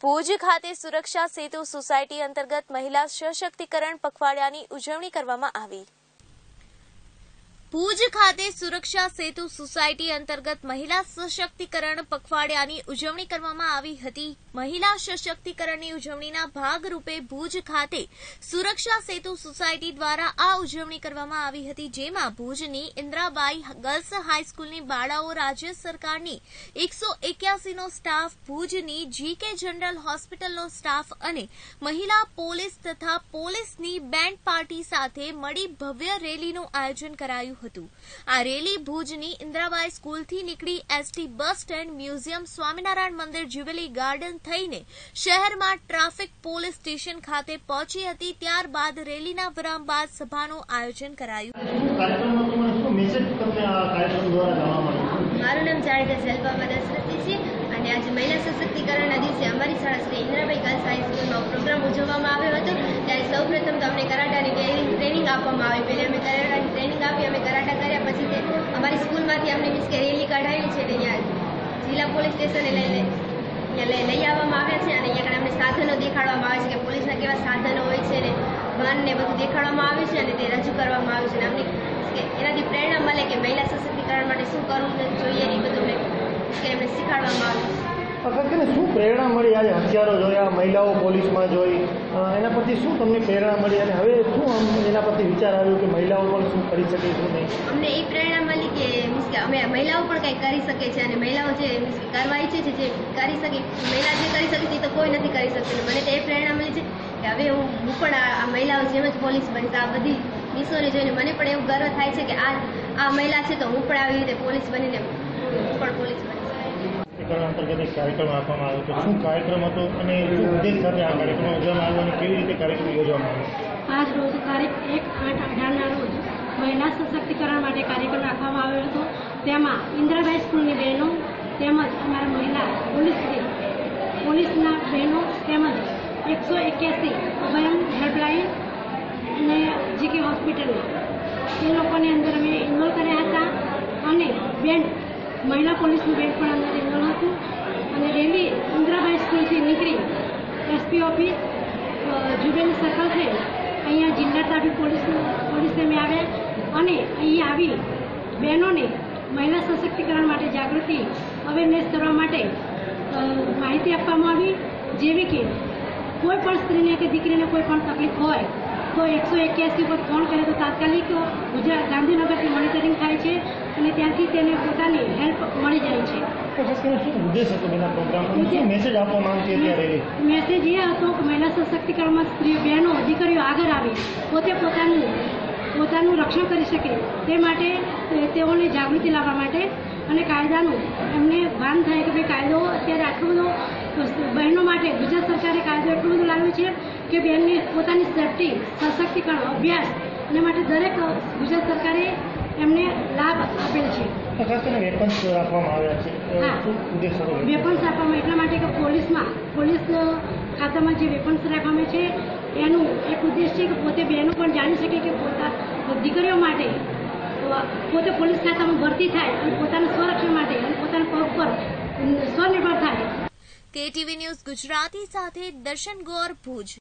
ભુજ ખાતે સુરક્ષા સેતુ સોસાયટી અંતર્ગત મહિલા સશક્તિકરણ પખવાડિયાની ઉજવણી કરવામાં આવી. ભુજ ખાતે સુરક્ષા સેતુ સોસાયટી અંતર્ગત મહિલા સશક્તિકરણ પખવાડિયાની ઉજવણી કરવામાં આવી હતી. મહિલા સશક્તિકરણની ઉજવણીના ભાગરૂપે ભુજ ખાતે સુરક્ષા સેતુ સોસાયટી દ્વારા આ ઉજવણી કરવામાં આવી હતી, જેમાં ભુજની ઇન્દ્રાબાઈ ગર્લ્સ હાઈસ્કૂલની બાળાઓ રાજ્ય સરકારની એકસો એક્યાસીનો સ્ટાફ, ભુજની જીકે જનરલ હોસ્પિટલનો સ્ટાફ અને મહિલા પોલીસ તથા પોલીસની બેન્ડ પાર્ટી સાથે મળી ભવ્ય રેલીનું આયોજન કરાયું હતું. આ રેલી ભુજની ઇન્દ્રાબાઈ સ્કૂલથી નીકળી ST bus stand museum Swaminarayan Mandir jubilee garden થઈને શહેરમાં ટ્રાફિક પોલીસ સ્ટેશન ખાતે પહોંચી હતી. ત્યારબાદ રેલીના વિરામ બાદ સભાનું આયોજન કરાયું. મારું નામ જાણીતા જલપાબા દશરથી છે અને આજે મહિલા સશક્તિકરણના દિવસે અમારી શાળા શ્રી ઇન્દ્રાબાઈ ગર્લ્સ હાઈસ્કૂલમાં પ્રોગ્રામ ઉજવવામાં આવ્યો હતો. ત્યારે સૌપ્રથમ તો અમને કરાટાની આપવામાં આવી. પહેલી અમે કરાટાની ટ્રેનિંગ આપી, અમે કરાટા કર્યા, પછી તે અમારી સ્કૂલમાંથી અમને મીન્સ કે રેલી કઢાવી છે અહીંયા જિલ્લા પોલીસ સ્ટેશને લઈ લઈ આવવામાં આવ્યા છે અને અહીંયા અમને સાધનો દેખાડવામાં આવે છે કે પોલીસના કેવા સાધનો હોય છે ને વાન બધું દેખાડવામાં આવ્યું છે અને તે રજૂ કરવામાં આવ્યું છે અને અમને એનાથી પ્રેરણા મળે કે મહિલા સશક્તિકરણ માટે શું કરવું જોઈએ એ બધું અમને એમને શીખવાડવામાં આવ્યું છે. કરીને શું પ્રેરણા મળી આજે હથિયારો જોયા મહિલાઓ પોલીસમાં જોઈ? એના પરથી શું તમને પ્રેરણા મળી અને હવે શું આમ એના પરથી વિચાર આવ્યો કે મહિલાઓ પણ શું કરી શકે શું નહીં? અમને એ પ્રેરણા મળી કે મીન્સ કે અમે મહિલાઓ પણ કંઈક કરી શકે છે અને મહિલાઓ જે મીન્સ કે ઈચ્છે છે, જે કરી શકે, મહિલા જે કરી શકે છે તો કોઈ નથી કરી શકતું. મને તો એ પ્રેરણા મળી છે કે હવે હું હું પણ આ મહિલાઓ જેમ જ પોલીસ બનીશ, આ બધી મિસોને જોઈને મને પણ એવું ગર્વ થાય છે કે આ આ મહિલા છે તો હું પણ આવી રીતે પોલીસ બનીને પણ પોલીસ બનીશ. સશક્તિકરણ અંતર્ગત એક કાર્યક્રમ આપવામાં આવ્યો હતો. શું કાર્યક્રમ હતો અને ઉદ્દેશ સાથે આ કાર્યક્રમ યોજવામાં આવ્યો અને કેવી રીતે કાર્યક્રમ યોજવામાં આવ્યો? આજ રોજ તારીખ એક આઠ અઢારના રોજ મહિલા સશક્તિકરણ માટે કાર્યક્રમ રાખવામાં આવ્યો હતો. તેમાં ઇન્દ્રાબાઈ સ્કૂલની બહેનો તેમજ અમારા મહિલા પોલીસ પોલીસના બહેનો તેમજ એકસો એક્યાસી અભયમ હેલ્પલાઇન અને જીકે હોસ્પિટલ એ લોકોની અંદર અમે ઇન્વોલ્વ કર્યા હતા અને બેન્ડ મહિલા પોલીસનું બેન્ડ પણ અંદર ઇન્વોલ્વ હતું. અને રેલી ઇન્દ્રાબાઈ સ્કૂલથી નીકળી એસપી ઓફિસ અ, સર્કલ થઈ. અહીંયા જિલ્લા ટ્રાફિક પોલીસ પોલીસે અમે આવ્યા અને અહીં આવી બહેનોને મહિલા સશક્તિકરણ માટે જાગૃતિ અવેરનેસ કરવા માટે માહિતી આપવામાં આવી. જેવી કે કોઈ પણ સ્ત્રીને કે દીકરીને કોઈ પણ તકલીફ હોય તો એકસો એક્યાસી પર ફોન કરે તો તાત્કાલિક ગુજરાત ગાંધીનગરથી મોનિટરિંગ થાય છે અને ત્યાંથી તેને પોતાની હેલ્પ મળી જાય છે. મેસેજ એ હતો કે મહિલા સશક્તિકરણમાં સ્ત્રી બહેનો દીકરીઓ આગળ આવે પોતે પોતાનું પોતાનું રક્ષણ કરી શકે તે માટે તેઓને જાગૃતિ લાવવા માટે અને કાયદાનું. એમને ભાન થાય કે ભાઈ કાયદો અત્યારે આટલો બધો બહેનો માટે ગુજરાત સરકારે કાયદો એટલો બધો લાવ્યો છે કે બહેનને પોતાની સેફટી સશક્તિકરણ અભ્યાસ એના માટે દરેક ગુજરાત સરકારે એમને લાભ આપેલ છે. વેપન્સ આપવામાં એટલા માટે કે પોલીસમાં પોલીસ ખાતામાં જે વેપન્સ રાખવામાં છે એનું એક ઉદ્દેશ છે કે પોતે બહેનો પણ જાણી શકે કે પોતા દીકરીઓ માટે પોતે પોલીસ ખાતામાં ભરતી થાય અને પોતાના સ્વરક્ષણ માટે અને પોતાના પગ પર સ્વનિર્ભર થાય. કેટીવી ન્યૂઝ ગુજરાતી સાથે દર્શન ગોર ભુજ.